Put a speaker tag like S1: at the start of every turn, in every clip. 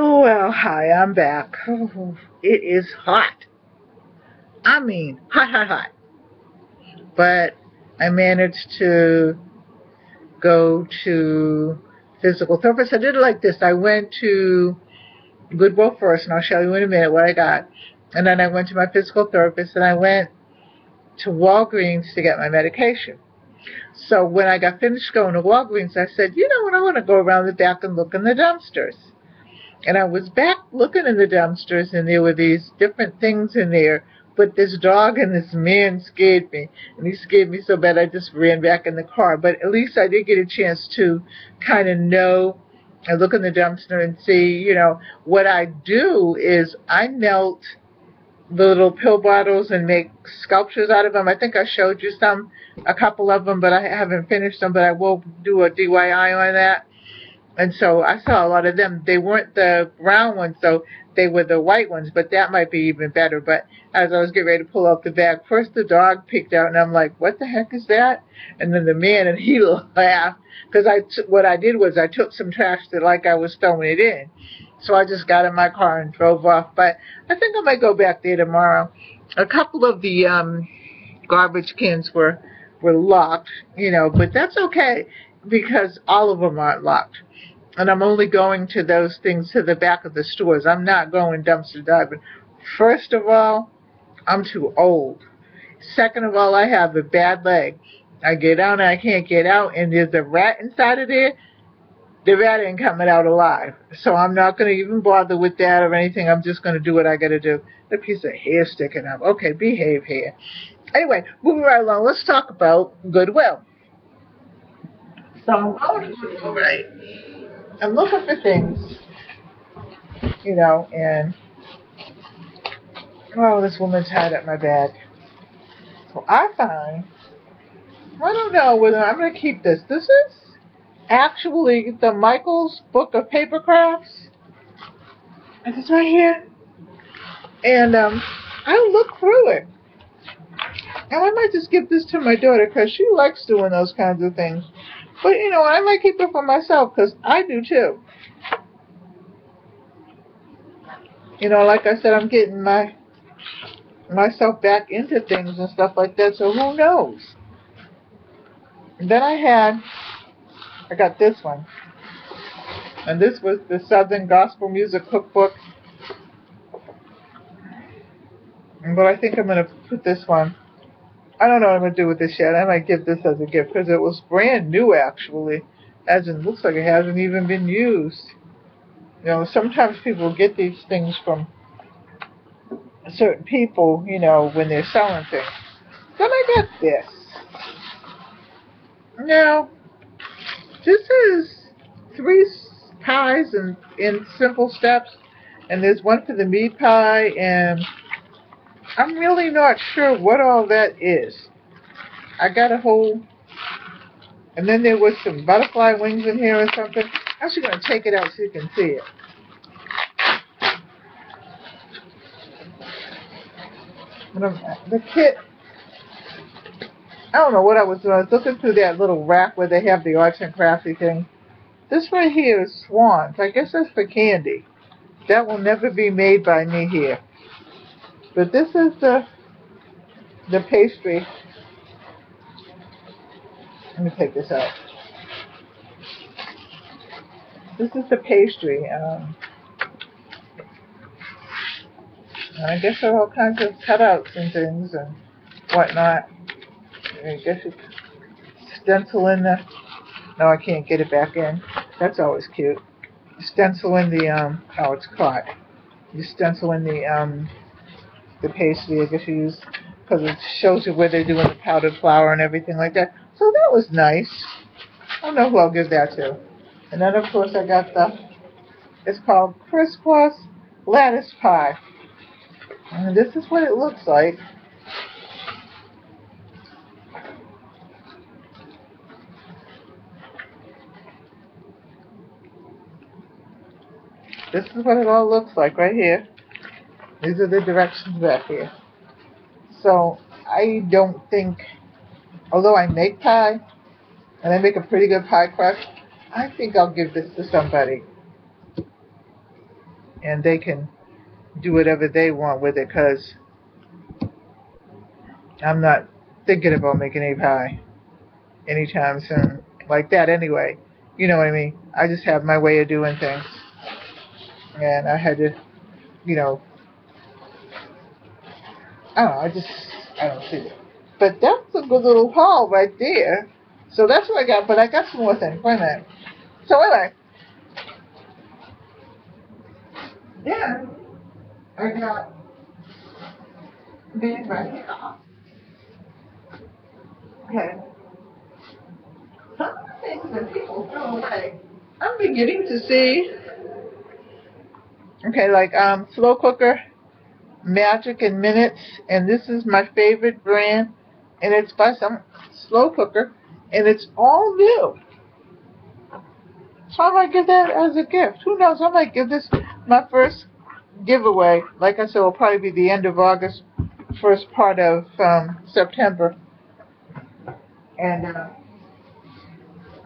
S1: Oh, well, hi, I'm back. Oh, it is hot. I mean, hot, hot, hot. But I managed to go to physical therapist. I did it like this. I went to Goodwill first, and I'll show you in a minute what I got. And then I went to my physical therapist, and I went to Walgreens to get my medication. So when I got finished going to Walgreens, I said, you know what, I want to go around the back and look in the dumpsters. And I was back looking in the dumpsters, and there were these different things in there. But this dog and this man scared me. And he scared me so bad I just ran back in the car. But at least I did get a chance to kind of know and look in the dumpster and see, you know, what I do is I melt the little pill bottles and make sculptures out of them. I think I showed you some, a couple of them, but I haven't finished them, but I will do a DIY on that. And so I saw a lot of them. They weren't the brown ones, so they were the white ones, but that might be even better. But as I was getting ready to pull out the bag, first the dog peeked out, and I'm like, what the heck is that? And then the man, and he laughed, because I t- what I did was I took some trash that like I was throwing it in. So I just got in my car and drove off. But I think I might go back there tomorrow. A couple of the um, garbage cans were were locked, you know, but that's okay because all of them aren't locked. And I'm only going to those things to the back of the stores. I'm not going dumpster diving. First of all, I'm too old. Second of all, I have a bad leg. I get out and I can't get out, and there's a rat inside of there the rat ain't coming out alive. So I'm not going to even bother with that or anything. I'm just going to do what I got to do. A piece of hair sticking up. Okay, behave here. Anyway, moving right along, let's talk about goodwill. So I'm going to Goodwill, right? I'm looking for things, you know, and oh, this woman's tied up my bag. So I find, I don't know whether I'm going to keep this. This is actually the Michaels Book of Paper Crafts. And this right here. And um, I look through it. And I might just give this to my daughter because she likes doing those kinds of things. But, you know, I might keep it for myself because I do too. You know, like I said, I'm getting my myself back into things and stuff like that, so who knows? And then I had I got this one. And this was the Southern Gospel Music Cookbook. But I think I'm going to put this one. I don't know what I'm going to do with this yet. I might give this as a gift because it was brand new actually. As in, it looks like it hasn't even been used. You know, sometimes people get these things from certain people, you know, when they're selling things. Then I got this. Now, this is three pies in, in simple steps, and there's one for the meat pie, and I'm really not sure what all that is. I got a whole, and then there was some butterfly wings in here or something. I'm actually going to take it out so you can see it. the kit I don't know what I was doing. I was looking through that little rack where they have the arts and crafty thing. This right here is swans. I guess that's for candy. That will never be made by me here. But this is the the pastry. Let me take this out. This is the pastry. Um, I guess there are all kinds of cutouts and things and whatnot. I guess it's stencil in the, no I can't get it back in. That's always cute. Stencil in the, um, oh it's caught. You stencil in the, um, the pastry I guess you use, because it shows you where they're doing the powdered flour and everything like that. So that was nice. I don't know who I'll give that to. And then of course I got the, it's called Crisscross Lattice Pie. And this is what it looks like. This is what it all looks like right here. These are the directions back here. So I don't think, although I make pie, and I make a pretty good pie crust, I think I'll give this to somebody. and they can do whatever they want with it because I'm not thinking about making a pie anytime soon like that anyway. You know what I mean? I just have my way of doing things. And I had to, you know, I don't know, I just, I don't see it. But that's a good little haul right there. So that's what I got, but I got some more things. Wait a minute. So anyway, then I got these right here. Okay. Some of the things that people throw away, I'm beginning to see. Okay, like um, slow cooker, magic in minutes, and this is my favorite brand, and it's by some slow cooker, and it's all new. So I might give that as a gift. Who knows? I might give this my first giveaway. Like I said, will probably be the end of August, first part of um, September. And uh,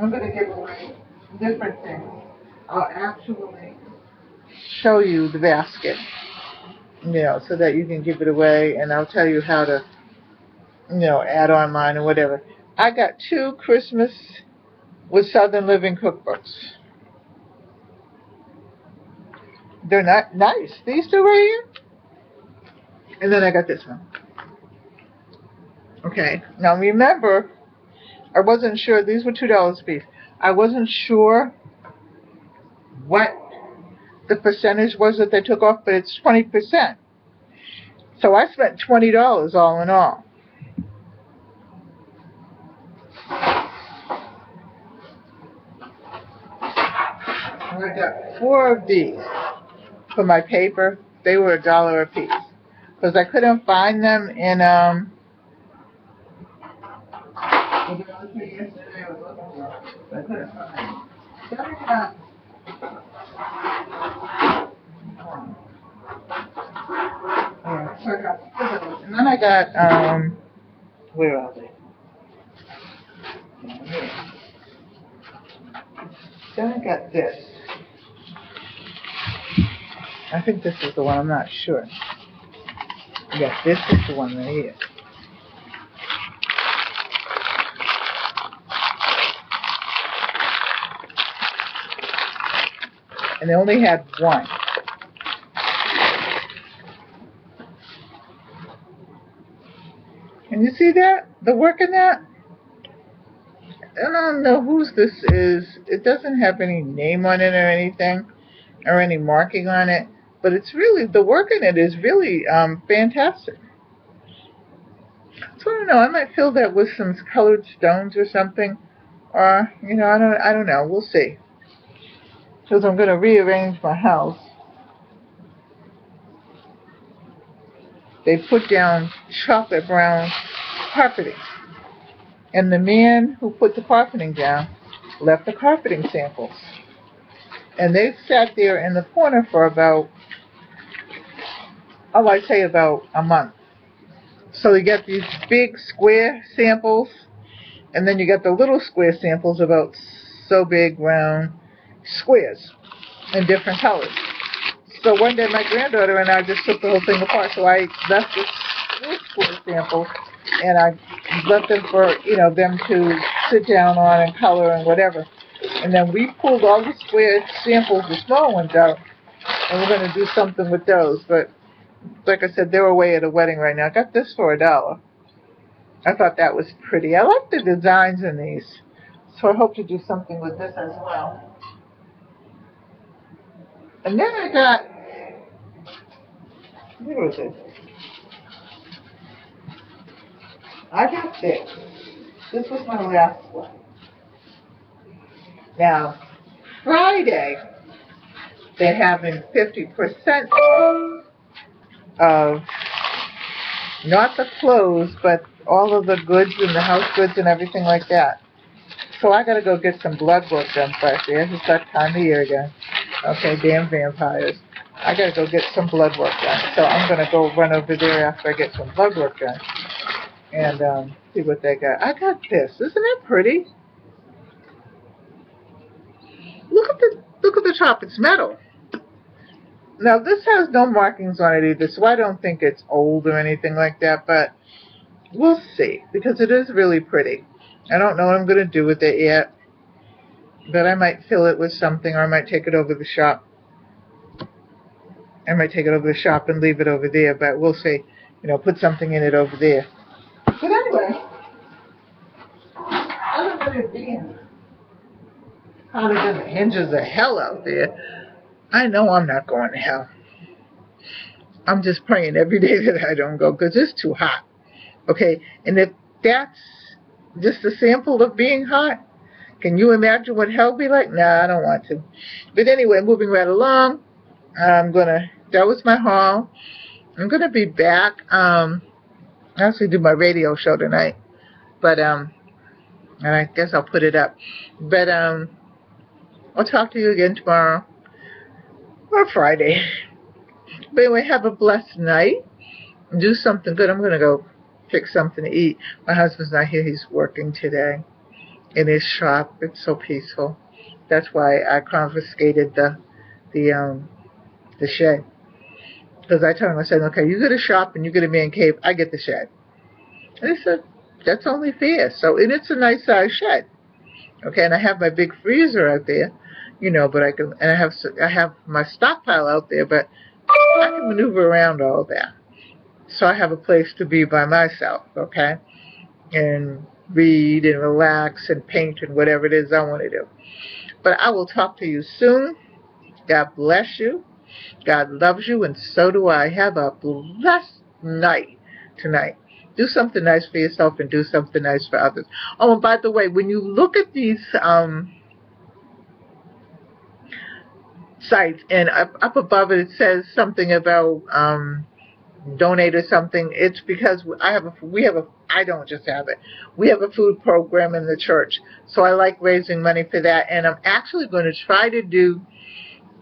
S1: I'm going to give away different things. I'll actually show you the basket, you know, so that you can give it away, and I'll tell you how to, you know, add on mine or whatever. I got two Christmas with Southern Living cookbooks. They're not nice. These two right here. And then I got this one. Okay. Now remember, I wasn't sure. These were two dollars a piece. I wasn't sure what the percentage was that they took off, but it's twenty percent. So I spent twenty dollars all in all. I got four of these for my paper. They were a dollar a piece because I couldn't find them in um. And then I got um, where are they? Then I got this. I think this is the one, I'm not sure. Yes, this is the one right here. And they only had one. Can you see that? The work in that? I don't know whose this is. It doesn't have any name on it or anything, or any marking on it. But it's really the work in it is really um, fantastic. So I don't know. I might fill that with some colored stones or something, or you know, I don't. I don't know. We'll see. Because I'm going to rearrange my house. They put down chocolate brown carpeting. And the man who put the carpeting down left the carpeting samples. And they sat there in the corner for about, oh, I'd say about a month. So you get these big square samples, and then you get the little square samples about so big, round squares in different colors. So one day my granddaughter and I just took the whole thing apart. So I left this square sample and I left them for, you know, them to sit down on and color and whatever. And then we pulled all the square samples, the small ones out, and we're going to do something with those. But like I said, they're away at a wedding right now. I got this for a dollar. I thought that was pretty. I like the designs in these. So I hope to do something with this as well. And then I got, where was it? I got this. This was my last one. Now, Friday, they're having 50% of not the clothes, but all of the goods and the house goods and everything like that. So I gotta go get some blood work done first. It's that time of year again. Okay, damn vampires. I gotta go get some blood work done. So I'm gonna go run over there after I get some blood work done and um, see what they got. I got this. Isn't it pretty? Look at the look at the top. It's metal. Now this has no markings on it either, so I don't think it's old or anything like that, but we'll see, because it is really pretty. I don't know what I'm to do with it yet, but I might fill it with something, or I might take it over the shop. I might take it over the shop and leave it over there, but we'll see. You know, put something in it over there. But anyway, than it being hotter than the hinges of hell out there, I know I'm not going to hell. I'm just praying every day that I don't go because it's too hot. Okay, and if that's just a sample of being hot, can you imagine what hell be like? Nah, I don't want to. But anyway, moving right along, I'm gonna. That was my haul. I'm gonna be back. Um, I actually do my radio show tonight, but um, and I guess I'll put it up. But um, I'll talk to you again tomorrow or Friday. But anyway, have a blessed night. Do something good. I'm gonna go fix something to eat. My husband's not here. He's working today in his shop. It's so peaceful. That's why I confiscated the the um the shed. Because I told him, I said, okay, you get a shop and you get a man cave, I get the shed. And he said, that's only fair. So, and it's a nice size shed. Okay, and I have my big freezer out there, you know, but I can, and I have, I have my stockpile out there, but I can maneuver around all that. So I have a place to be by myself, okay? And read and relax and paint and whatever it is I want to do. But I will talk to you soon. God bless you. God loves you, and so do I. Have a blessed night tonight. Do something nice for yourself and do something nice for others. Oh, and by the way, when you look at these um, sites, and up, up above it, it says something about um, donate or something. It's because I have a we have a I don't just have it. We have a food program in the church, so I like raising money for that, and I'm actually going to try to do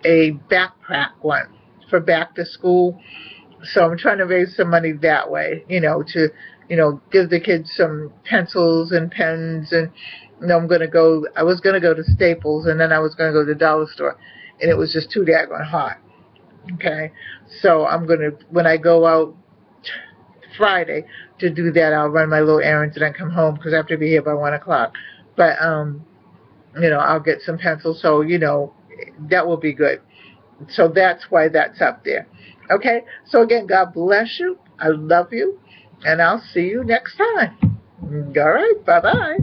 S1: a backpack one for back to school. So I'm trying to raise some money that way, you know, to, you know, give the kids some pencils and pens and, you know, I'm going to go, I was going to go to Staples and then I was going to go to the dollar store and it was just too daggone hot. Okay. So I'm to, when I go out Friday to do that, I'll run my little errands and then come home because I have to be here by one o'clock. But, um, you know, I'll get some pencils. So, you know, that will be good. So that's why that's up there. Okay? So again, God bless you. I love you. And I'll see you next time. All right. Bye bye.